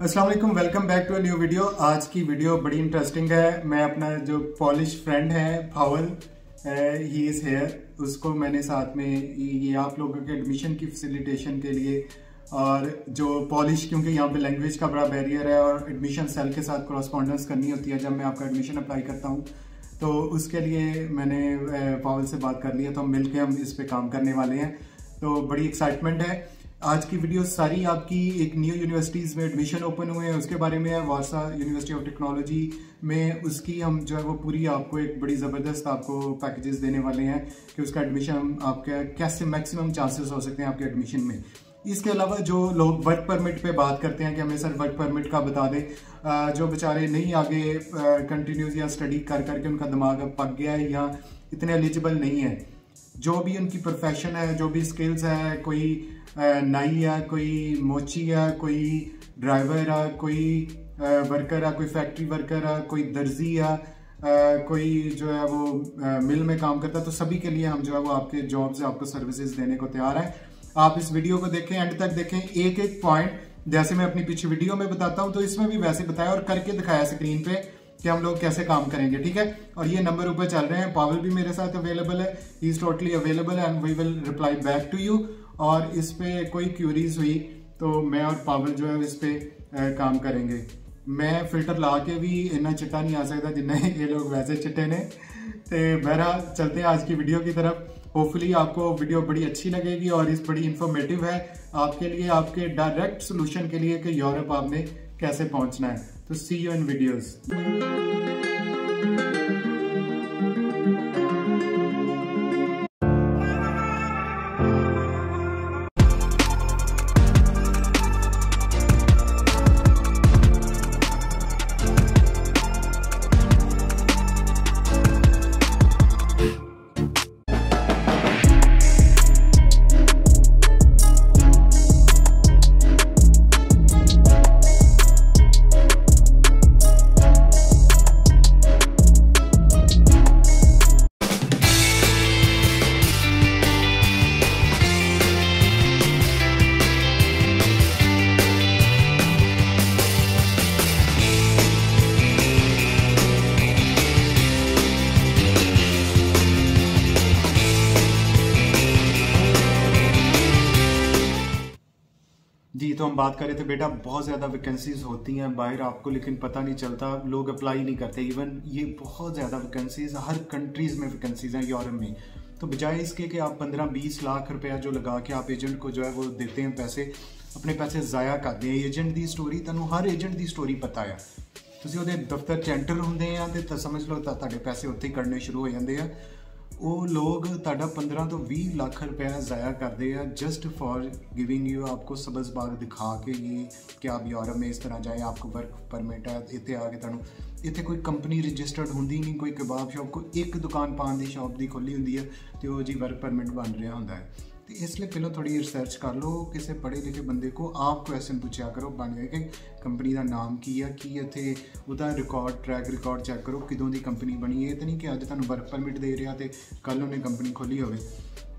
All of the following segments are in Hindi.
अस्सलाम वालेकुम बैक टू न्यू वीडियो आज की वीडियो बड़ी इंटरेस्टिंग है। मैं अपना जो पॉलिश फ्रेंड है फावल ही इज़ हेयर उसको मैंने साथ में ये आप लोगों के एडमिशन की फैसिलिटेशन के लिए और जो पॉलिश क्योंकि यहाँ पे लैंग्वेज का बड़ा बैरियर है और एडमिशन सेल के साथ करस्पॉन्डेंस करनी होती है जब मैं आपका एडमिशन अप्लाई करता हूँ। तो उसके लिए मैंने पावल से बात कर लिया तो हम मिल के हम इस पर काम करने वाले हैं। तो बड़ी एक्साइटमेंट है। आज की वीडियो सारी आपकी एक न्यू यूनिवर्सिटीज़ में एडमिशन ओपन हुए हैं। उसके बारे में है वासा यूनिवर्सिटी ऑफ़ टेक्नोलॉजी में उसकी हम जो है वो पूरी आपको एक बड़ी ज़बरदस्त आपको पैकेजेस देने वाले हैं कि उसका एडमिशन आपके कैसे मैक्सिमम चांसेस हो सकते हैं आपके एडमिशन में। इसके अलावा जो लोग वर्क परमिट पे बात करते हैं कि हमें सर वर्क परमिट का बता दें जो बेचारे नहीं आगे कंटिन्यूस या स्टडी कर करके उनका दिमाग पक गया है या इतने एलिजिबल नहीं है। जो भी उनकी प्रोफेशन है, जो भी स्किल्स है, कोई नाई है कोई मोची है कोई ड्राइवर है कोई वर्कर है कोई फैक्ट्री वर्कर है कोई दर्जी है कोई जो है वो मिल में काम करता है तो सभी के लिए हम जो है वो आपके जॉब्स आपको सर्विसेज़ देने को तैयार हैं। आप इस वीडियो को देखें एंड तक देखें एक एक पॉइंट जैसे मैं अपनी पीछे वीडियो में बताता हूँ तो इसमें भी वैसे बताया और करके दिखाया स्क्रीन पे कि हम लोग कैसे काम करेंगे, ठीक है? और ये नंबर ऊपर चल रहे हैं, पावल भी मेरे साथ अवेलेबल है he is totally available and we will reply back to you और इस पर कोई क्यूरीज हुई तो मैं और पावल जो है इस पर काम करेंगे। मैं फ़िल्टर ला के भी इन्ना चिट्टा नहीं आ सकता जिन्ना ये लोग वैसे चिट्टे ने। तो बहरहाल, चलते हैं आज की वीडियो की तरफ़। होपफुली आपको वीडियो बड़ी अच्छी लगेगी और इस बड़ी इन्फॉर्मेटिव है आपके लिए, आपके डायरेक्ट सोल्यूशन के लिए कि यूरोप आपने कैसे पहुँचना है। तो सी यू इन वीडियोज़ जी तो हम बात करें तो बेटा बहुत ज़्यादा वैकेंसीज होती हैं बाहर आपको लेकिन पता नहीं चलता लोग अप्लाई नहीं करते इवन ये बहुत ज़्यादा वैकेंसीज हर कंट्रीज़ में वैकेंसीज हैं यूरोप में तो बजाय इसके कि आप पंद्रह बीस लाख रुपया जो लगा के आप एजेंट को जो है वो देते हैं पैसे अपने पैसे ज़ाया करते हैं एजेंट की स्टोरी तू हर एजेंट की स्टोरी पता है ਤੁਸੀਂ ਉਹਦੇ ਦਫ਼ਤਰ ਚ ਐਂਟਰ ਹੁੰਦੇ ਆ ਤੇ ਸਮਝ ਲਓ ਤਾਂ ਤੁਹਾਡੇ ਪੈਸੇ ਉੱਥੇ ਹੀ ਕੱਢਣੇ ਸ਼ੁਰੂ ਹੋ ਜਾਂਦੇ ਆ ਉਹ ਲੋਕ ਤੁਹਾਡਾ 15 ਤੋਂ 20 ਲੱਖ ਰੁਪਇਆ ਜ਼ਾਇਆ ਕਰਦੇ ਆ just just giving you you आपको सब्ज़ बाग दिखा के ਕਿ ਆਪ आप यूरोप ਇਸ ਤਰ੍ਹਾਂ तरह जाए ਵਰਕ ਪਰਮਿਟ ਹੈ ਇੱਥੇ ਆ ਕੇ ਤੁਹਾਨੂੰ, ਇੱਥੇ ਕੋਈ ਕੰਪਨੀ ਰਜਿਸਟਰਡ ਹੁੰਦੀ ਨਹੀਂ, ਕੋਈ ਕਬਾਬ ਸ਼ਾਪ ਕੋਈ ਇੱਕ ਦੁਕਾਨ ਪਾਣ ਦੀ ਸ਼ਾਪ ਦੀ ਖੁੱਲੀ ਹੁੰਦੀ ਹੈ ਤੇ ਉਹ ਜੀ ਵਰਕ ਪਰਮਿਟ ਬਣ ਰਿਹਾ ਹੁੰਦਾ ਹੈ। ਤੇ ਇਸ ਲਈ ਪਹਿਲਾਂ ਥੋੜੀ ਰਿਸਰਚ ਕਰ ਲਓ ਕਿਸੇ ਪੜ੍ਹੇ ਲਿਖੇ ਬੰਦੇ ਕੋ ਆਪ ਕੁਐਸਚਨ ਪੁੱਛਿਆ ਕਰੋ ਬਣ ਜਾਏ ਕਿ ਕੰਪਨੀ ਦਾ ਨਾਮ ਕੀ ਹੈ ਕੀ ਇੱਥੇ ਉਹਦਾ ਰਿਕਾਰਡ ਟਰੈਕ ਰਿਕਾਰਡ ਚੈੱਕ ਕਰੋ ਕਿਦੋਂ ਦੀ ਕੰਪਨੀ ਬਣੀ ਇਹ ਤਾਂ ਨਹੀਂ ਕਿ ਅੱਜ ਤੁਹਾਨੂੰ ਵਰਕ ਪਰਮਿਟ ਦੇ ਰਿਹਾ ਤੇ ਕੱਲ ਉਹਨੇ ਕੰਪਨੀ ਖੋਲੀ ਹੋਵੇ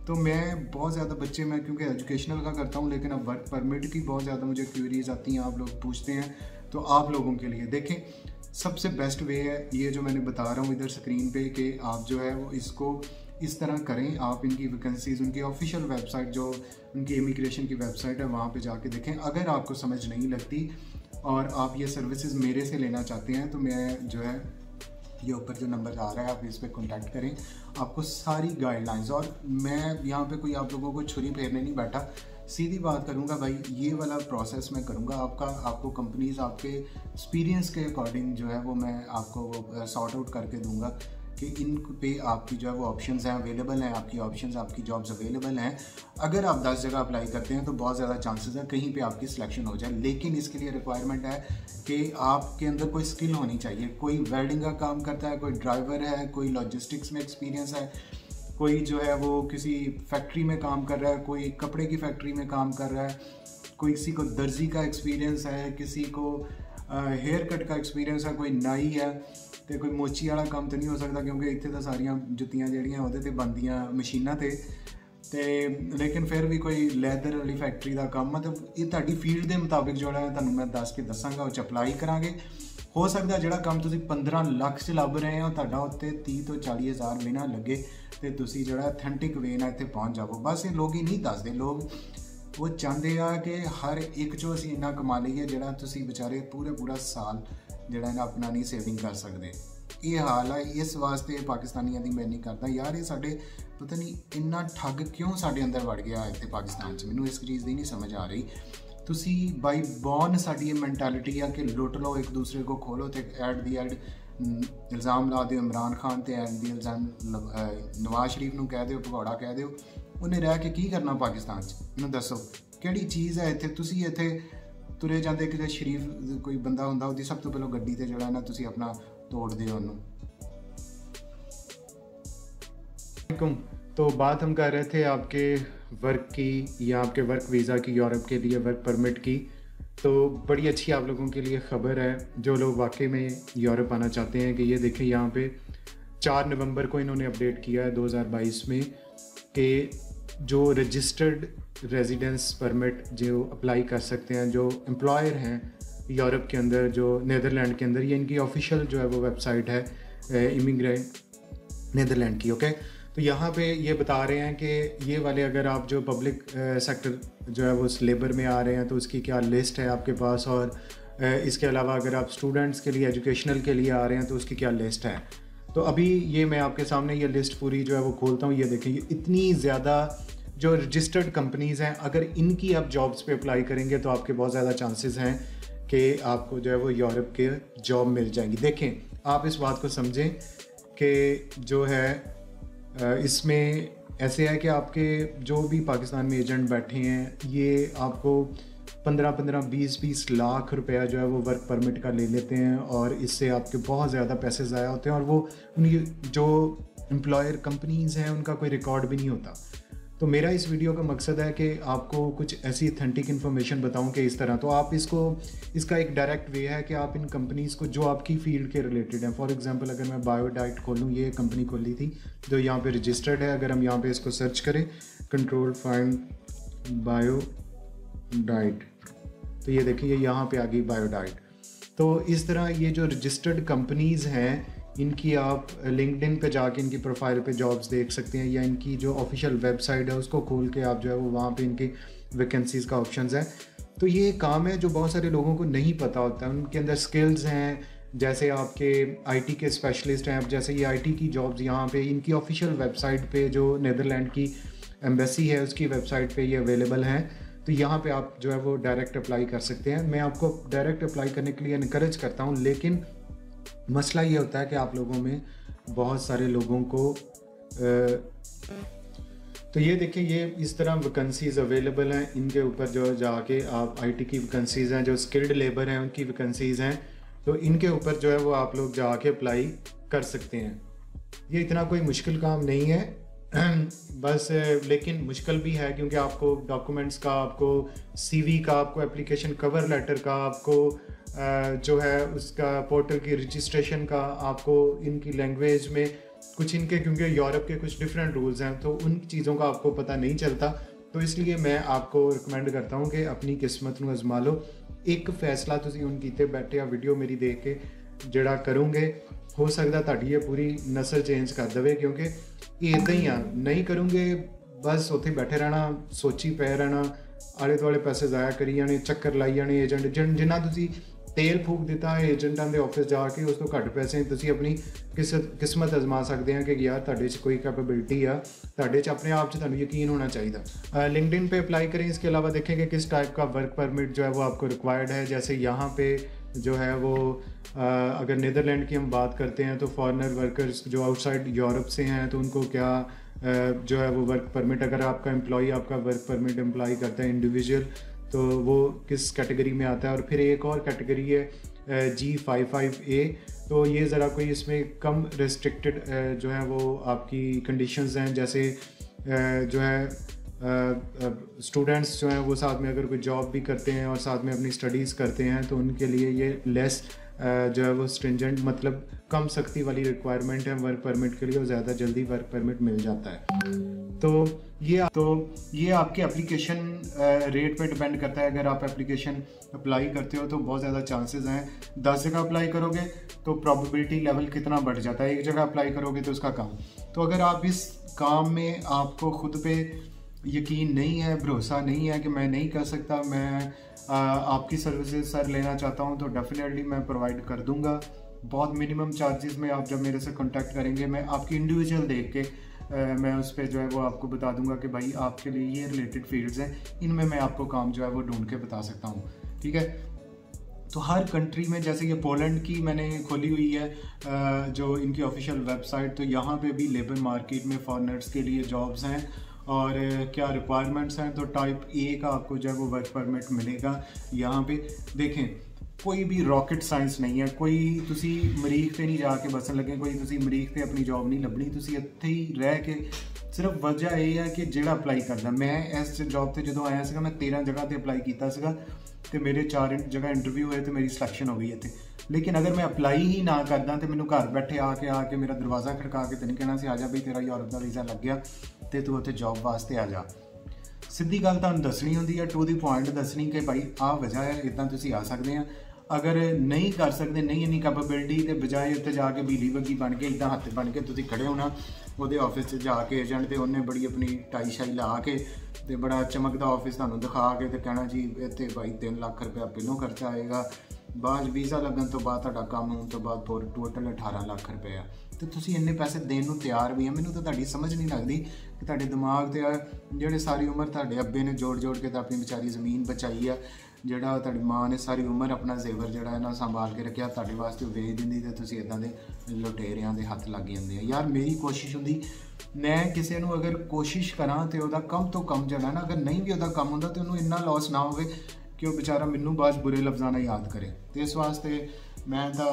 तो मैं बहुत ज़्यादा बच्चे मैं क्योंकि एजुकेशनल का करता हूँ लेकिन अब वर्क परमिट की बहुत ज़्यादा मुझे क्यूरीज आती हैं आप लोग पूछते हैं तो आप लोगों के लिए देखें सबसे बेस्ट वे है ये जो मैंने बता रहा हूँ इधर स्क्रीन पे कि आप जो है वो इसको इस तरह करें। आप इनकी वैकेंसीज उनकी ऑफिशियल वेबसाइट जो उनकी इमिग्रेशन की वेबसाइट है, वहाँ पे जाके देखें। अगर आपको समझ नहीं लगती और आप ये सर्विसेज़ मेरे से लेना चाहते हैं तो मैं जो है, ये ऊपर जो नंबर आ रहा है, आप इस पर कॉन्टैक्ट करें। आपको सारी गाइडलाइंस और मैं यहाँ पे कोई आप लोगों को छुरी फेरने नहीं बैठा। सीधी बात करूँगा भाई, ये वाला प्रोसेस मैं करूँगा। आपका, आपको कंपनीज़ आपके एक्सपीरियंस के अकॉर्डिंग जो है, वो मैं आपको सॉर्ट आउट करके दूँगा। कि इन पे आपकी जो है वो ऑप्शन हैं अवेलेबल हैं, आपकी ऑप्शन आपकी जॉब्स अवेलेबल हैं। अगर आप दस जगह अप्लाई करते हैं तो बहुत ज़्यादा चांसेस हैं कहीं पे आपकी सिलेक्शन हो जाए। लेकिन इसके लिए रिक्वायरमेंट है कि आपके अंदर कोई स्किल होनी चाहिए। कोई वेल्डिंग का काम करता है, कोई ड्राइवर है, कोई लॉजिस्टिक्स में एक्सपीरियंस है, कोई जो है वो किसी फैक्ट्री में काम कर रहा है, कोई कपड़े की फैक्ट्री में काम कर रहा है, कोई किसी को दर्जी का एक्सपीरियंस है, किसी को ਹੇਅਰ ਕਟ ਦਾ ਐਕਸਪੀਰੀਅੰਸ ਆ, ਕੋਈ ਨਾਈ ਆ ਤੇ ਕੋਈ ਮੋਚੀ ਵਾਲਾ ਕੰਮ ਤਾਂ ਨਹੀਂ ਹੋ ਸਕਦਾ ਕਿਉਂਕਿ ਇੱਥੇ ਤਾਂ ਸਾਰੀਆਂ ਜੁੱਤੀਆਂ ਜਿਹੜੀਆਂ ਉਹਦੇ ਤੇ ਬੰਦੀਆਂ ਮਸ਼ੀਨਾਂ ਤੇ। ਤੇ ਲੇਕਿਨ ਫਿਰ ਵੀ ਕੋਈ ਲੈਦਰ ਵਾਲੀ ਫੈਕਟਰੀ ਦਾ ਕੰਮ ਆ ਮਤਲਬ ਇਹ ਤੁਹਾਡੀ ਫੀਲਡ ਦੇ ਮੁਤਾਬਿਕ ਜਿਹੜਾ ਹੈ ਤੁਹਾਨੂੰ ਮੈਂ ਦੱਸ ਕੇ ਦੱਸਾਂਗਾ, ਉਹ ਚ ਅਪਲਾਈ ਕਰਾਂਗੇ। ਹੋ ਸਕਦਾ ਜਿਹੜਾ ਕੰਮ ਤੁਸੀਂ 15 ਲੱਖ ਚ ਲੱਭ ਰਹੇ ਹੋ, ਤੁਹਾਡਾ ਉੱਤੇ 30 ਤੋਂ 40 ਹਜ਼ਾਰ ਮਹੀਨਾ ਲੱਗੇ ਤੇ ਤੁਸੀਂ ਜਿਹੜਾ ਅਥੈਂਟਿਕ ਵੇ ਨਾਲ ਇੱਥੇ ਪਹੁੰਚ ਜਾਵੋ। ਬਸ ਇਹ ਲੋਕ ਹੀ ਨਹੀਂ ਦੱਸਦੇ, ਲੋਕ ਉਹ ਚਾਹੁੰਦੇ ਆ ਕਿ ਹਰ ਇੱਕ ਚੋਂ ਅਸੀਂ ਇੰਨਾ ਕਮਾ ਲਈਏ ਜਿਹੜਾ ਤੁਸੀਂ ਵਿਚਾਰੇ ਪੂਰੇ ਪੂਰਾ ਸਾਲ ਜਿਹੜਾ ਇਹਨਾਂ ਆਪਣਾ ਨਹੀਂ ਸੇਵਿੰਗ ਕਰ ਸਕਦੇ। ਇਹ ਹਾਲ ਆ, ਇਸ ਵਾਸਤੇ ਪਾਕਿਸਤਾਨੀਆਂ ਦੀ ਮੈਂ ਨਹੀਂ ਕਰਦਾ। ਯਾਰ ਇਹ ਸਾਡੇ ਪਤਾ ਨਹੀਂ ਇੰਨਾ ਠੱਗ ਕਿਉਂ ਸਾਡੇ ਅੰਦਰ ਵੜ ਗਿਆ ਇੱਥੇ ਪਾਕਿਸਤਾਨ 'ਚ? ਮੈਨੂੰ ਇਸ ਚੀਜ਼ ਦੀ ਨਹੀਂ ਸਮਝ ਆ ਰਹੀ। ਤੁਸੀਂ ਬਾਈ ਬੌਨ ਸਾਡੀ ਇਹ ਮੈਂਟੈਲਿਟੀ ਆ ਕਿ ਲੁੱਟ ਲਓ, ਇੱਕ ਦੂਸਰੇ ਕੋ ਖੋਲੋ ਤੇ ਐਡ ਦੀ ਐਡ ਇਲਜ਼ਾਮ ਲਾ ਦਿਓ, ਇਮਰਾਨ ਖਾਨ ਤੇ ਐਡ ਦੀ ਇਲਜ਼ਾਮ ਨਵਾਜ਼ ਸ਼ਰੀਫ ਨੂੰ ਕਹਿ ਦਿਓ, ਭਗੌੜਾ ਕਹਿ ਦਿਓ। ਉਹਨੇ ਰਹਿ ਕੇ ਕੀ ਕਰਨਾ ਪਾਕਿਸਤਾਨ 'ਚ ਮੈਨੂੰ ਦੱਸੋ ਕਿਹੜੀ ਚੀਜ਼ ਹੈ ਇੱਥੇ ਤੁਸੀਂ ਇੱਥੇ ਤੁਰੇ ਜਾਂਦੇ ਕਿਤੇ ਸ਼ਰੀਫ ਕੋਈ ਬੰਦਾ ਹੁੰਦਾ ਉਹਦੀ ਸਭ ਤੋਂ ਪਹਿਲਾਂ ਗੱਡੀ ਤੇ ਜਿਹੜਾ ਨਾ ਤੁਸੀਂ ਆਪਣਾ ਤੋੜਦੇ ਹੋ ਉਹਨੂੰ तो बात हम कर रहे थे आपके वर्क की या आपके वर्क वीज़ा की यूरोप के लिए वर्क परमिट की तो बड़ी अच्छी आप लोगों के लिए ख़बर है जो लोग वाकई में यूरोप आना चाहते हैं कि ये देखें यहाँ पे चार नवंबर को इन्होंने अपडेट किया है 2022 में कि जो रजिस्टर्ड रेजिडेंस परमिट जो अप्लाई कर सकते हैं, जो एम्प्लॉयर हैं यूरोप के अंदर, जो नीदरलैंड के अंदर, ये इनकी ऑफिशियल जो है वो वेबसाइट है इमिग्रेंट नीदरलैंड की ओके तो यहाँ पे ये बता रहे हैं कि ये वाले अगर आप जो पब्लिक सेक्टर जो है वो उस लेबर में आ रहे हैं तो उसकी क्या लिस्ट है आपके पास? और इसके अलावा अगर आप स्टूडेंट्स के लिए एजुकेशनल के लिए आ रहे हैं तो उसकी क्या लिस्ट है? तो अभी ये मैं आपके सामने ये लिस्ट पूरी जो है वो खोलता हूँ, ये देखें, ये इतनी ज़्यादा जो रजिस्टर्ड कंपनीज़ हैं, अगर इनकी आप जॉब्स पे अप्लाई करेंगे तो आपके बहुत ज़्यादा चांसेस हैं कि आपको जो है वो यूरोप के जॉब मिल जाएँगी। देखें, आप इस बात को समझें कि जो है इसमें ऐसे है कि आपके जो भी पाकिस्तान में एजेंट बैठे हैं, ये आपको पंद्रह पंद्रह बीस बीस लाख रुपया जो है वो वर्क परमिट का ले लेते हैं और इससे आपके बहुत ज़्यादा पैसे ज़ाया होते हैं और वो उनकी जो एम्प्लॉयर कंपनीज़ हैं, उनका कोई रिकॉर्ड भी नहीं होता। तो मेरा इस वीडियो का मकसद है कि आपको कुछ ऐसी अथेंटिक इन्फॉर्मेशन बताऊँ कि इस तरह। तो आप इसको, इसका एक डायरेक्ट वे है कि आप इन कंपनीज़ को, जो आपकी फ़ील्ड के रिलेटेड हैं। फॉर एग्जांपल अगर मैं बायोडाइट खोलूँ, ये कंपनी खोली थी, जो यहाँ पे रजिस्टर्ड है, अगर हम यहाँ पे इसको सर्च करें कंट्रोल फाइंड बायो डाइट तो ये देखिए यहाँ पे आ गई बायोडाइट तो इस तरह ये जो रजिस्टर्ड कंपनीज़ हैं, इनकी आप लिंकडिन पे जाके इनकी प्रोफ़ाइल पे जॉब्स देख सकते हैं, या इनकी जो ऑफिशियल वेबसाइट है, उसको खोल के आप जो है वो वहाँ पे इनकी वैकेंसीज़ का ऑप्शन है। तो ये काम है जो बहुत सारे लोगों को नहीं पता होता। है उनके अंदर स्किल्स हैं, जैसे आपके आईटी के स्पेशलिस्ट हैं, अब जैसे ये आईटी की जॉब्स यहाँ पे, इनकी ऑफिशियल वेबसाइट पे जो नदरलैंड की एम्बेसी है, उसकी वेबसाइट पे ये अवेलेबल हैं। तो यहाँ पे आप जो है वो डायरेक्ट अप्लाई कर सकते हैं। मैं आपको डायरेक्ट अप्लाई करने के लिए इनक्रेज करता हूँ, लेकिन मसला ये होता है कि आप लोगों में बहुत सारे लोगों को तो ये देखिए, ये इस तरह वैकेंसीज अवेलेबल हैं। इनके ऊपर जो जाके आप आईटी की वैकेंसीज़ हैं, जो स्किल्ड लेबर हैं, उनकी वैकेंसीज़ हैं। तो इनके ऊपर जो है वो आप लोग जाके अप्लाई कर सकते हैं। ये इतना कोई मुश्किल काम नहीं है। बस लेकिन मुश्किल भी है क्योंकि आपको डॉक्यूमेंट्स का आपको सीवी का आपको एप्लीकेशन कवर लेटर का आपको जो है उसका पोर्टल की रजिस्ट्रेशन का आपको इनकी लैंग्वेज में कुछ इनके क्योंकि यूरोप के कुछ डिफरेंट रूल्स हैं तो उन चीज़ों का आपको पता नहीं चलता तो इसलिए मैं आपको रिकमेंड करता हूँ कि अपनी किस्मत में आजमा लो एक फैसला ਤੁਸੀਂ ਹੁਣ ਕੀਤੇ ਬੈਠੇ ਆ ਵੀਡੀਓ ਮੇਰੀ ਦੇਖ ਕੇ ਜਿਹੜਾ ਕਰੋਗੇ ਹੋ ਸਕਦਾ ਤੁਹਾਡੀ ਇਹ ਪੂਰੀ ਨਸਲ ਚੇਂਜ ਕਰ ਦੇਵੇ ਕਿਉਂਕਿ ਇਹ ਇਦਾਂ ਹੀ ਆ ਨਹੀਂ ਕਰੋਗੇ ਬਸ ਉੱਥੇ ਬੈਠੇ ਰਹਿਣਾ ਸੋਚੀ ਪੈ ਰਹਿਣਾ ਆਲੇ ਦੁਆਲੇ ਪੈਸੇ ਜ਼ਾਇਆ ਕਰੀ ਜਾਣੇ ਚੱਕਰ ਲਾਈ ਜਾਣੇ ਏਜੰਟ ਜਿੰਨਾ ਤੁਸੀਂ ਤੇਲ ਫੂਕ ਦਿੱਤਾ ਹੈ ਏਜੰਟਾਂ ਦੇ ਆਫਿਸ ਜਾ ਕੇ ਉਸ ਤੋਂ ਘੱਟ ਪੈਸੇ ਤੁਸੀਂ ਆਪਣੀ ਕਿਸ ਕਿਸਮਤ ਅਜ਼ਮਾ ਸਕਦੇ ਆ ਕਿ ਯਾਰ ਤੁਹਾਡੇ 'ਚ ਕੋਈ ਕੈਪੇਬਿਲਿਟੀ ਆ ਤੁਹਾਡੇ 'ਚ ਆਪਣੇ ਆਪ 'ਚ ਤੁਹਾਨੂੰ ਯਕੀਨ ਹੋਣਾ चाहिए लिंकडिन पे अप्लाई करें इसके अलावा देखेंगे किस टाइप का वर्क परमिट जो है वो आपको रिक्वायर्ड है जैसे यहाँ पे जो है वो अगर नीदरलैंड की हम बात करते हैं तो फॉरनर वर्कर्स जो आउटसाइड यूरोप से हैं तो उनको क्या जो है वो वर्क परमिट अगर आपका एम्प्लॉई आपका वर्क परमिट अप्लाई करता है इंडिविजुअल तो वो किस कैटेगरी में आता है? और फिर एक और कैटेगरी है जी फाइव फाइव ए तो ये ज़रा कोई इसमें कम रिस्ट्रिक्टेड जो है वो आपकी कंडीशंस हैं, जैसे जो है स्टूडेंट्स जो हैं, वो साथ में अगर कोई जॉब भी करते हैं और साथ में अपनी स्टडीज़ करते हैं तो उनके लिए ये लेस जो है वो स्ट्रिंजेंट मतलब कम सख्ती वाली रिक्वायरमेंट है वर्क परमिट के लिए और ज़्यादा जल्दी वर्क परमिट मिल जाता है। तो ये तो ये आपके एप्लीकेशन रेट पे डिपेंड करता है। अगर आप एप्लीकेशन अप्लाई करते हो तो बहुत ज़्यादा चांसेस हैं। दस जगह अप्लाई करोगे तो प्रोबेबिलिटी लेवल कितना बढ़ जाता है? एक जगह अप्लाई करोगे तो उसका काम। तो अगर आप इस काम में आपको खुद पे यकीन नहीं है भरोसा नहीं है कि मैं नहीं कर सकता। मैं आ, आपकी सर्विसेज़ सर लेना चाहता हूँ तो डेफिनेटली मैं प्रोवाइड कर दूँगा। बहुत मिनिमम चार्जेस में आप जब मेरे से कांटेक्ट करेंगे मैं आपकी इंडिविजुअल देख के आ, मैं उस पर जो है वो आपको बता दूँगा कि भाई आपके लिए ये रिलेटेड फील्ड्स हैं। इनमें मैं आपको काम जो है वो ढूंढ के बता सकता हूँ। ठीक है? तो हर कंट्री में जैसे कि पोलैंड की मैंने खोली हुई है जो इनकी ऑफिशियल वेबसाइट तो यहाँ पे भी लेबर मार्केट में फॉरनर्स के लिए जॉब्स हैं। और क्या रिक्वायरमेंट्स हैं तो टाइप ए का आपको जो है वो वर्क परमिट मिलेगा यहाँ पे देखें कोई भी रॉकेट साइंस नहीं है कोई ਤੁਸੀਂ ਮਰੀਖ ਤੇ ਨਹੀਂ ਜਾ ਕੇ ਬਸਣ ਲੱਗੇ ਕੋਈ ਤੁਸੀਂ ਮਰੀਖ ਤੇ ਆਪਣੀ ਜੌਬ ਨਹੀਂ ਲੱਭਣੀ ਤੁਸੀਂ ਇੱਥੇ ਹੀ ਰਹਿ ਕੇ ਸਿਰਫ ਵਜ੍ਹਾ ਇਹ ਹੈ ਕਿ ਜਿਹੜਾ ਅਪਲਾਈ ਕਰਦਾ ਮੈਂ ਇਸ ਜੌਬ ਤੇ ਜਦੋਂ ਆਇਆ ਸੀਗਾ ਮੈਂ 13 ਜਗ੍ਹਾ ਤੇ ਅਪਲਾਈ ਕੀਤਾ ਸੀਗਾ ਤੇ ਮੇਰੇ ਚਾਰ ਜਗ੍ਹਾ ਇੰਟਰਵਿਊ ਹੋਏ ਤੇ ਮੇਰੀ ਸਿਲੈਕਸ਼ਨ ਹੋ ਗਈ ਇੱਥੇ ਲੇਕਿਨ ਅਗਰ ਮੈਂ ਅਪਲਾਈ ਹੀ ਨਾ ਕਰਦਾ ਤੇ ਮੈਨੂੰ ਘਰ ਬੈਠੇ ਆ ਕੇ ਆ ਕੇ ਮੇਰਾ ਦਰਵਾਜ਼ਾ ਖੜਕਾ ਕੇ ਤੇ ਨਹੀਂ ਕਹਿਣਾ ਸੀ ਆ ਜਾ ਬਈ ਤੇਰਾ ਯੂਰਪ ਦਾ ਵੀਜ਼ਾ ਲੱਗ ਗਿਆ ਤੇ ਤੂੰ ਉੱਥੇ ਜੌਬ ਵਾਸਤੇ ਆ ਜਾ। ਸਿੱਧੀ ਗੱਲ ਤੁਹਾਨੂੰ ਦੱਸਣੀ ਹੁੰਦੀ ਹੈ ਟੂ ਦੀ ਪੁਆਇੰਟ ਦੱਸਣੀ ਕਿ ਭਾਈ ਆਹ ਵਜ੍ਹਾ ਹੈ ਇਦਾਂ ਤੁਸੀਂ ਆ ਸਕਦੇ ਆ। ਅਗਰ ਨਹੀਂ ਕਰ ਸਕਦੇ, ਨਹੀਂ ਇੰਨੀ ਕੈਪੇਬਿਲਿਟੀ ਤੇ ਬਜਾਏ ਉੱਤੇ ਜਾ ਕੇ ਬਿਜਲੀ ਬੱਗੀ ਬਣ ਕੇ ਇਦਾਂ ਹੱਥ ਬਣ ਕੇ ਤੁਸੀਂ ਖੜੇ ਹੋਣਾ, ਉਹਦੇ ਆਫਿਸ 'ਚ ਜਾ ਕੇ ਏਜੰਟ ਤੇ ਉਹਨੇ ਬੜੀ ਆਪਣੀ ਟਾਈ ਸ਼ਾਈ ਲਾ ਕੇ ਤੇ ਬੜਾ ਚਮਕਦਾ ਆਫਿਸ ਤੁਹਾਨੂੰ ਦਿਖਾ ਕੇ ਤੇ ਕਹਿਣਾ ਜੀ, ਇੱਥੇ ਭਾਈ 3 ਲੱਖ ਰੁਪਏ ਪਹਿਲੋਂ ਖਰਚਾ ਆਏਗਾ। ਬਾਅਦ ਵੀਜ਼ਾ ਲੱਗਣ ਤੋਂ ਬਾਅਦ ਤੁਹਾਡਾ ਕੰਮ ਹੋਣ ਤੋਂ ਬਾਅਦ ਟੋਟਲ 18 ਲੱਖ ਰੁਪਏ ਆ ਤੇ ਤੁਸੀਂ ਇੰਨੇ ਪੈਸੇ ਦੇਣ ਨੂੰ ਤਿਆਰ ਵੀ ਆ, ਮੈਨੂੰ ਤਾਂ ਤੁਹਾਡੀ ਸਮਝ ਨਹੀਂ ਲੱਗਦੀ ਕਿ ਤੁਹਾਡੇ ਦਿਮਾਗ ਤੇ ਆ, ਜਿਹੜੇ ਸਾਰੀ ਉਮਰ ਤੁਹਾਡੇ ਅੱਬੇ ਨੇ ਜੋੜ ਜੋੜ ਕੇ ਤਾਂ ਆਪਣੀ ਵਿਚਾਰੀ ਜ਼ਮੀਨ ਬਚਾਈ ਆ, ਜਿਹੜਾ ਤੁਹਾਡੀ ਮਾਂ ਨੇ ਸਾਰੀ ਉਮਰ ਆਪਣਾ ਜ਼ੇਵਰ ਜਿਹੜਾ ਹੈ ਨਾ ਸੰਭਾਲ ਕੇ ਰੱਖਿਆ, ਤੁਹਾਡੇ ਵਾਸਤੇ ਵੇਚ ਦਿੰਦੀ ਤੇ ਤੁਸੀਂ ਇਦਾਂ ਦੇ ਲੁਟੇਰਿਆਂ ਦੇ ਹੱਥ ਲੱਗ ਜਾਂਦੇ ਆ। ਯਾਰ, ਮੇਰੀ ਕੋਸ਼ਿਸ਼ ਹੁੰਦੀ, ਮੈਂ ਕਿਸੇ ਨੂੰ ਅਗਰ ਕੋਸ਼ਿਸ਼ ਕਰਾਂ ਤੇ ਉਹਦਾ ਕੰਮ ਤੋਂ ਕੰਮ ਜਿਹੜਾ ਨਾ, ਅਗਰ ਨਹੀਂ ਵੀ ਉਹਦਾ ਕੰਮ ਹੁੰਦਾ ਤੇ ਉਹਨੂੰ ਇੰਨਾ ਲਾਸ ਨਾ ਹੋਵੇ ਕਿ ਉਹ ਵਿਚਾਰਾ ਮੈਨੂੰ ਬਾਅਦ ਬੁਰੇ ਲਫ਼ਜ਼ਾਂ ਨਾਲ ਯਾਦ ਕਰੇ। ਤੇ ਇਸ ਵਾਸਤੇ ਮੈਂ ਤਾਂ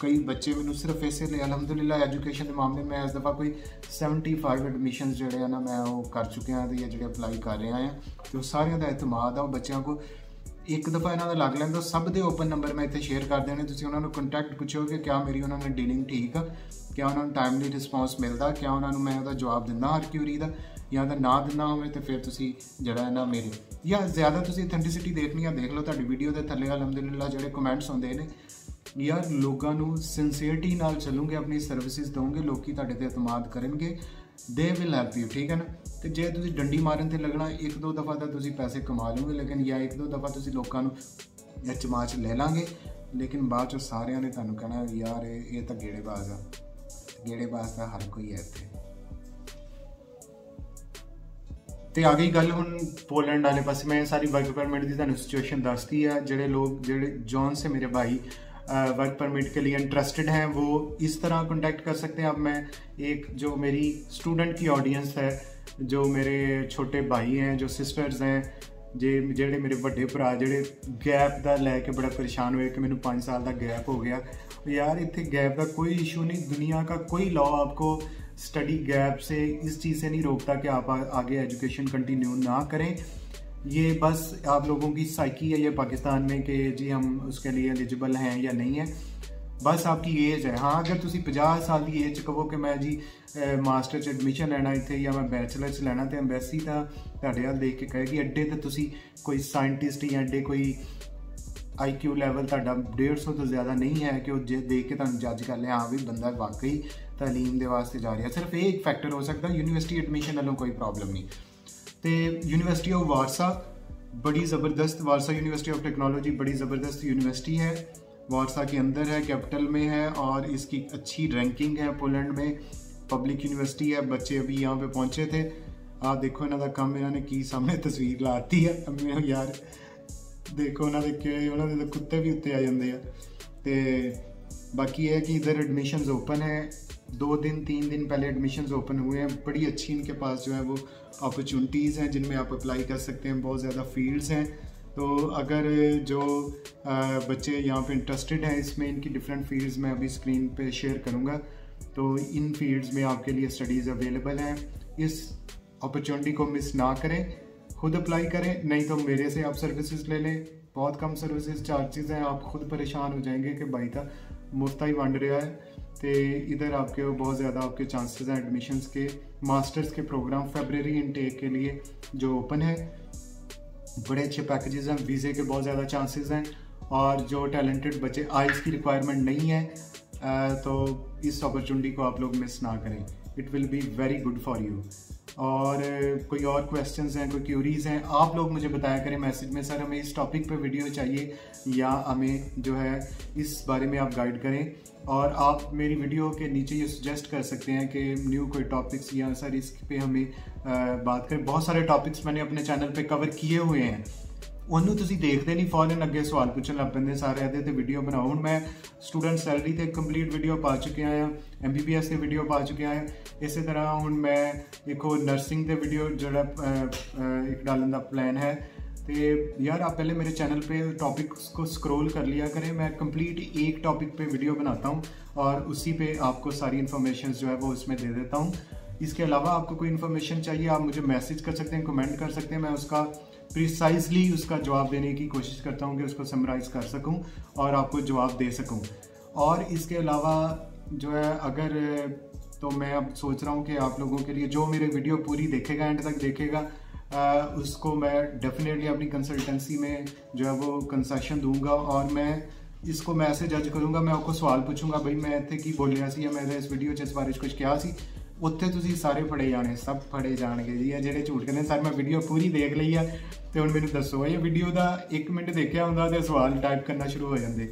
ਕਈ ਬੱਚੇ ਮੈਨੂੰ ਸਿਰਫ ਇਸੇ ਲਈ, ਅਲਹਮਦੁਲਿਲਾ ਐਜੂਕੇਸ਼ਨ ਦੇ ਮਾਮਲੇ, ਮੈਂ ਇਸ ਦਫਾ ਕੋਈ 75 ਐਡਮਿਸ਼ਨਸ ਜਿਹੜੇ ਆ ਨਾ, ਮੈਂ ਉਹ ਕਰ ਚੁੱਕਿਆ ਤੇ ਜਿਹੜੇ ਅਪਲਾਈ ਕਰ ਰਿਹਾ ਆ ਤੇ ਉਹ ਸਾਰਿਆਂ ਦਾ ਇਤਮਾਦ ਆ, ਉਹ ਬੱਚਿਆਂ ਕੋ ਇੱਕ ਦਫਾ ਇਹਨਾਂ ਦਾ ਲੱਗ ਲੈਂਦਾ ਸਭ ਦੇ ਓਪਨ ਨੰਬਰ ਮੈਂ ਇੱਥੇ ਸ਼ੇਅਰ ਕਰ ਦੇਣੇ ਤੁਸੀਂ ਉਹਨਾਂ ਨੂੰ ਕੰਟੈਕਟ ਪੁੱਛੋ ਕਿ ਕਿਆ ਮੇਰੀ ਉਹਨਾਂ ਨਾਲ ਡੀਲਿੰਗ ਠੀਕ ਆ, ਕਿਆ ਉਹਨਾਂ ਨੂੰ ਟਾਈਮਲੀ ਰਿਸਪੌਂਸ ਮਿਲਦਾ, ਕਿਆ ਉਹਨਾਂ ਨੂੰ ਮੈਂ ਉਹਦਾ ਜਵਾਬ ਦਿੰਦਾ ਹਰ ਕਿਊਰੀ ਦਾ, ਜਾਂ ਤਾਂ ਨਾ ਦਿੰਦਾ ਹੋਵੇ ਤੇ ਫਿਰ ਤੁਸੀਂ ਜਿਹੜਾ ਹੈ ਨਾ ਮੇਰੇ, ਜਾਂ ਜ਼ਿਆਦਾ ਤੁਸੀਂ ਅਥੈਂਟਿਸਿਟੀ ਦੇਖਣੀ ਆ, ਦੇਖ ਲਓ ਤੁਹਾਡੀ ਵੀਡੀਓ ਦੇ ਥੱਲੇ, ਅਲਹਮਦੁਲਿਲਾ ਜਿਹੜੇ ਕਮੈਂਟਸ ਹੁੰਦੇ ਨੇ ਯਾਰ ਲੋਕਾਂ ਨੂੰ ਸਿੰਸੀਅਰਟੀ ਨਾਲ ਚੱਲੂਗੇ, ਆਪਣੀ ਸਰਵਿਸਿਜ਼ ਦਵੋਗੇ ਲੋਕੀ ਤੁਹਾਡੇ ਤੇ ਇਤਮਾਦ ਕਰਨਗੇ ਦੇ ਵਿਲ ਹੈਲਪ ਯੂ ਠੀਕ ਹੈ ਨਾ? ਤੇ ਜੇ ਤੁਸੀਂ ਡੰਡੀ ਮਾਰਨ ਤੇ ਲੱਗਣਾ, ਇੱਕ ਦੋ ਦਫਾ ਤਾਂ ਤੁਸੀਂ ਪੈਸੇ ਕਮਾ ਲਓਗੇ, ਲੇਕਿਨ ਜਾਂ ਇੱਕ ਦੋ ਦਫਾ ਤੁਸੀਂ ਲੋਕਾਂ ਨੂੰ ਜਾਂ ਲੈ ਲਾਂਗੇ, ਲੇਕਿਨ ਬਾਅਦ ਚ ਸਾਰਿਆਂ ਨੇ ਤੁਹਾਨੂੰ ਕਹਿਣਾ, ਯਾਰ ਇਹ ਤਾਂ ਗੇੜੇਬਾਜ਼ ਆ। ਗੇੜੇਬਾਜ਼ ਦਾ ਹਰ ਕੋਈ ਹੈ ਇੱਥੇ। ਤੇ ਆ ਗਈ ਗੱਲ ਹੁਣ ਪੋਲੈਂਡ ਵਾਲੇ ਪਾਸੇ, ਮੈਂ ਸਾਰੀ ਵਰਕ ਪਰਮਿਟ ਦੀ ਤੁਹਾਨੂੰ ਸਿਚੁਏਸ਼ਨ ਦੱਸਦੀ ਆ, ਜਿਹੜੇ ਲੋਕ, ਜਿਹੜੇ ਜੌਨ ਸੇ ਮੇਰੇ ਭਾਈ वर्क परमिट के लिए इंटरेस्टेड हैं वो इस तरह कांटेक्ट कर सकते हैं अब मैं एक जो मेरी स्टूडेंट की ऑडियंस है जो मेरे छोटे भाई हैं जो सिस्टर्स हैं ਜੇ ਜਿਹੜੇ ਮੇਰੇ ਵੱਡੇ ਭਰਾ ਜਿਹੜੇ ਗੈਪ ਦਾ ਲੈ ਕੇ ਬੜਾ ਪਰੇਸ਼ਾਨ ਹੋਏ ਕਿ ਮੈਨੂੰ 5 ਸਾਲ ਦਾ ਗੈਪ ਹੋ ਗਿਆ यार इतने गैप का कोई इशू नहीं दुनिया का कोई लॉ आपको स्टडी गैप से इस चीज़ से नहीं रोकता कि आप आगे एजुकेशन कंटिन्यू ना करें ये बस आप लोगों की साइकी है ये पाकिस्तान में कि जी हम उसके लिए एलिजिबल हैं या नहीं है बस आपकी एज है हाँ अगर तुम ਪੰਜਾਹ ਸਾਲ ਦੀ ਏਜ ਕਹੋ ਕਿ ਮੈਂ ਜੀ ਮਾਸਟਰ ਚ ਐਡਮਿਸ਼ਨ ਲੈਣਾ ਇੱਥੇ ਜਾਂ ਮੈਂ ਬੈਚਲਰ ਚ ਲੈਣਾ ਤੇ ਐਮਬੈਸੀ ਤਾਂ ਤੁਹਾਡੇ ਵੱਲ ਦੇਖ ਕੇ ਕਹੇਗੀ ਅੱਡੇ ਤੇ ਤੁਸੀਂ ਕੋਈ ਸਾਇੰਟਿਸਟ ਜਾਂ ਅੱਡੇ ਕੋਈ ਆਈਕਿਊ ਲੈਵਲ ਤੁਹਾਡਾ 150 ਤੋਂ ਜ਼ਿਆਦਾ ਨਹੀਂ ਹੈ ਕਿ ਉਹ ਜੇ ਦੇਖ ਕੇ ਤੁਹਾਨੂੰ ਜੱਜ ਕਰ ਲਿਆ ਹਾਂ ਵੀ ਬੰਦਾ ਵਾਕਈ ਤਾਲੀਮ ਦੇ ਵਾਸਤੇ ਜਾ ਰਿਹਾ ਸਿਰਫ ਇਹ ਇੱਕ ਫੈਕਟਰ ਹੋ ਸਕਦਾ ਯੂਨੀਵਰਸਿਟੀ ਐਡਮਿਸ਼ਨ ਨਾਲੋਂ ਕੋਈ ਪ੍ਰੋਬਲਮ ਨਹੀਂ ਤੇ यूनिवर्सिटी ऑफ वारसा बड़ी ज़बरदस्त वारसा यूनिवर्सिटी ऑफ टेक्नोलॉजी बड़ी ज़बरदस्त यूनिवर्सिटी है वारसा के अंदर है कैपिटल में है और इसकी अच्छी रैंकिंग है पोलैंड में पब्लिक यूनिवर्सिटी है बच्चे अभी यहाँ पे पहुँचे थे आप देखो इन्हों का काम इन्होंने की सामने तस्वीर लाती है मैं यार ਦੇਖੋ ਉਹਨਾਂ ਦੇ ਕਿਹੜੇ ਉਹਨਾਂ ਦੇ ਕੁੱਤੇ ਵੀ ਉੱਤੇ ਆ ਜਾਂਦੇ ਆ ਤੇ बाकी है कि इधर एडमिशन्स ओपन है। दो दिन, तीन दिन पहले एडमिशन्स ओपन हुए हैं। बड़ी अच्छी इनके पास जो है वो अपॉर्चुनिटीज़ हैं जिनमें आप अप्लाई कर सकते हैं। बहुत ज़्यादा फील्ड्स हैं। तो अगर जो बच्चे यहाँ पे इंटरेस्टेड हैं, इसमें इनकी डिफरेंट फील्ड्स मैं अभी स्क्रीन पे शेयर करूँगा। तो इन फील्ड्स में आपके लिए स्टडीज़ अवेलेबल हैं। इस अपॉर्चुनिटी को मिस ना करें। खुद अप्लाई करें, नहीं तो मेरे से आप सर्विसेज़ ले लें। बहुत कम सर्विसेज़ चार्जेस हैं। आप खुद परेशान हो जाएँगे कि भाई था मुफ़्त ही वंड रहा है। तो इधर आपके बहुत ज़्यादा आपके चांसेस हैं एडमिशन्स के मास्टर्स के प्रोग्राम फेबररी इनटेक के लिए जो ओपन है। बड़े अच्छे पैकेजेस हैं वीज़े के बहुत ज़्यादा चांसेस हैं और जो टैलेंटेड बच्चे आइल्स की रिक्वायरमेंट नहीं है तो इस अपॉर्चुनिटी को आप लोग मिस ना करें। It will be very good for you और कोई और क्वेश्चंस हैं, कोई क्यूरीज हैं, आप लोग मुझे बताया करें मैसेज में। सर हमें इस टॉपिक पे वीडियो चाहिए या हमें जो है इस बारे में आप गाइड करें। और आप मेरी वीडियो के नीचे ये सजेस्ट कर सकते हैं कि न्यू कोई टॉपिक्स या सर इस पे हमें बात करें। बहुत सारे टॉपिक्स मैंने अपने चैनल पे कवर किए हुए हैं। ਉਹਨੂੰ ਤੁਸੀਂ ਦੇਖਦੇ ਨਹੀਂ ਫੌਰਨ ਅੱਗੇ ਸਵਾਲ ਪੁੱਛਣ ਲੱਗ ਪੈਂਦੇ ਸਾਰੇ ਇਹਦੇ ਤੇ ਵੀਡੀਓ ਬਣਾਓ ਹੁਣ ਮੈਂ ਸਟੂਡੈਂਟ ਸੈਲਰੀ ਤੇ ਕੰਪਲੀਟ ਵੀਡੀਓ ਪਾ ਚੁੱਕਿਆ ਆ ਐਮਬੀਬੀਐਸ ਤੇ ਵੀਡੀਓ ਪਾ ਚੁੱਕਿਆ ਆ ਇਸੇ ਤਰ੍ਹਾਂ ਹੁਣ ਮੈਂ ਇੱਕ ਹੋਰ ਨਰਸਿੰਗ ਤੇ ਵੀਡੀਓ ਜਿਹੜਾ ਇੱਕ डालने ਦਾ प्लान है तो यार आप पहले मेरे चैनल पे टॉपिक्स को स्क्रॉल कर लिया करें मैं कंप्लीट एक टॉपिक पे वीडियो बनाता हूँ और उसी पे आपको सारी इन्फॉर्मेशन जो है वो उसमें दे देता हूँ इसके अलावा आपको कोई इन्फॉर्मेशन चाहिए आप मुझे मैसेज कर सकते हैं कमेंट कर सकते हैं मैं उसका प्रिसाइजली उसका जवाब देने की कोशिश करता हूँ कि उसको समराइज कर सकूँ और आपको जवाब दे सकूँ। और इसके अलावा जो है अगर तो मैं अब सोच रहा हूँ कि आप लोगों के लिए जो मेरे वीडियो पूरी देखेगा एंड तक देखेगा आ, उसको मैं डेफिनेटली अपनी कंसल्टेंसी में जो है वो कंसेशन दूँगा और मैं इसको मैं ऐसे जज करूँगा मैं आपको सवाल पूछूँगा भाई मैं इतने की बोलिया सी या मैं इस वीडियो इस बारे कुछ क्या सी? ਉੱਥੇ ਤੁਸੀਂ ਸਾਰੇ ਫੜੇ ਜਾਣੇ, ਸਭ ਫੜੇ ਜਾਣਗੇ ਜੀ। ਇਹ ਜਿਹੜੇ ਝੂਠ ਕਹਿੰਦੇ ਸਰ, ਮੈਂ ਵੀਡੀਓ ਪੂਰੀ ਦੇਖ ਲਈ ਆ ਤੇ ਹੁਣ ਮੈਨੂੰ ਦੱਸੋ, ਇਹ ਵੀਡੀਓ ਦਾ 1 ਮਿੰਟ ਦੇਖਿਆ ਹੁੰਦਾ ਤੇ ਸਵਾਲ ਟਾਈਪ ਕਰਨਾ ਸ਼ੁਰੂ ਹੋ ਜਾਂਦੇ।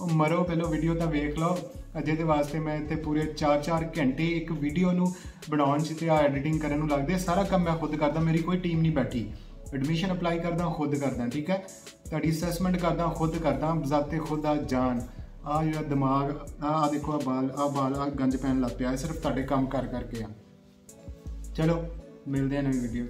ਉਹ ਮਰੋ ਪਹਿਲਾਂ ਵੀਡੀਓ ਤਾਂ ਵੇਖ ਲਓ। ਅਜੇ ਦੇ ਵਾਸਤੇ ਮੈਂ ਇੱਥੇ ਪੂਰੇ 4-4 ਘੰਟੇ ਇੱਕ ਵੀਡੀਓ ਨੂੰ ਬਣਾਉਣ 'ਚ ਤੇ ਆ ਐਡੀਟਿੰਗ ਕਰਨ ਨੂੰ ਲੱਗਦੇ। ਸਾਰਾ ਕੰਮ ਮੈਂ ਖੁਦ ਕਰਦਾ, ਮੇਰੀ ਕੋਈ ਟੀਮ ਨਹੀਂ ਬੈਠੀ। ਐਡਮਿਸ਼ਨ ਅਪਲਾਈ ਕਰਦਾ, ਖੁਦ ਕਰਦਾ, ਠੀਕ ਹੈ? ਤੁਹਾਡੀ ਅਸੈਸਮੈਂਟ ਕਰਦਾ, ਖੁਦ ਕਰਦਾ, ਬਜ਼ਾਤੇ ਖੁਦ ਆ ਜਾਨ ਆ ਜਿਹੜਾ ਦਿਮਾਗ ਆ ਦੇਖੋ ਆ ਬਾਲ ਆ ਬਾਲ ਆ ਗੰਜ ਪੈਣ ਲੱਗ ਪਿਆ। ਸਿਰਫ ਤੁਹਾਡੇ ਕੰਮ ਕਰ ਕਰਕੇ ਆ। ਚਲੋ, ਮਿਲਦੇ ਆ ਨਵੀਂ ਵੀਡੀਓ